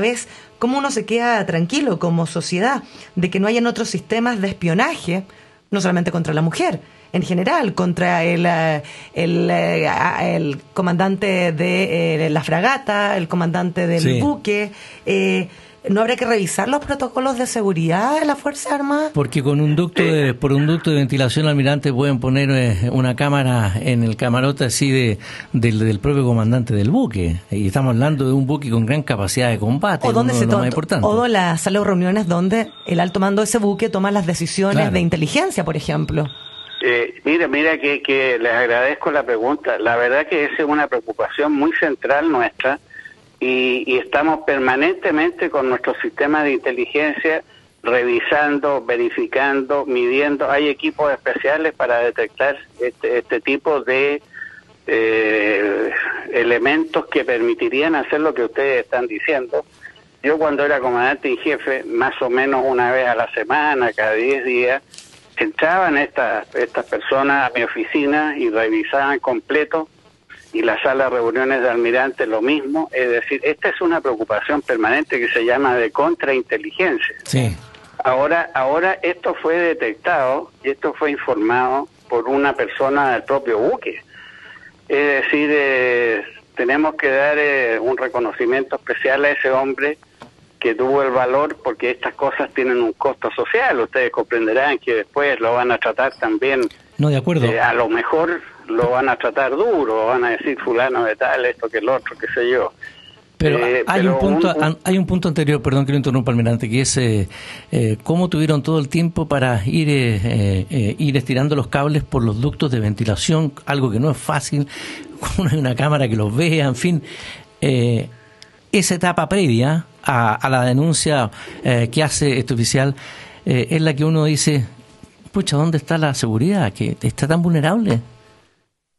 vez, ¿cómo uno se queda tranquilo como sociedad de que no hayan otros sistemas de espionaje, no solamente contra la mujer, en general, contra el, eh, el, eh, el comandante de eh, la fragata, el comandante del Sí. buque? Eh, ¿No habría que revisar los protocolos de seguridad de la Fuerza Armada? Porque con un ducto de, por un ducto de ventilación almirante pueden poner eh, una cámara en el camarote así de, del, del propio comandante del buque. Y estamos hablando de un buque con gran capacidad de combate. O donde se de los to- más importantes. o la sala de reuniones donde el alto mando de ese buque toma las decisiones Claro. de inteligencia, por ejemplo. Eh, mira, mira que, que les agradezco la pregunta. La verdad que esa es una preocupación muy central nuestra y, y estamos permanentemente con nuestro sistema de inteligencia revisando, verificando, midiendo. Hay equipos especiales para detectar este, este tipo de eh, elementos que permitirían hacer lo que ustedes están diciendo. Yo cuando era comandante en jefe, más o menos una vez a la semana, cada 10 días, entraban estas estas personas a mi oficina y revisaban completo y la sala de reuniones de almirante lo mismo. Es decir, esta es una preocupación permanente que se llama de contrainteligencia. Sí. Ahora, ahora esto fue detectado y esto fue informado por una persona del propio buque. Es decir, eh, tenemos que dar eh, un reconocimiento especial a ese hombre que tuvo el valor porque estas cosas tienen un costo social. Ustedes comprenderán que después lo van a tratar también, No, de acuerdo. eh, a lo mejor lo van a tratar duro, van a decir fulano de tal, esto que el otro, qué sé yo. Pero Eh, hay pero un punto un- un- an- hay un punto anterior, perdón que lo interrumpa, almirante, que es eh, eh, cómo tuvieron todo el tiempo para ir eh, ir estirando los cables por los ductos de ventilación, algo que no es fácil, con una cámara que los vea, en fin. Eh, esa etapa previa a, a la denuncia que hace este oficial es la que uno dice, pucha, ¿dónde está la seguridad? que está tan vulnerable?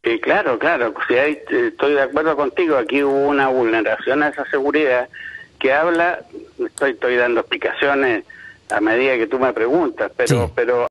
Eh, claro, claro, si hay, eh, estoy de acuerdo contigo, aquí hubo una vulneración a esa seguridad que habla, estoy, estoy dando explicaciones a medida que tú me preguntas, pero, Sí. pero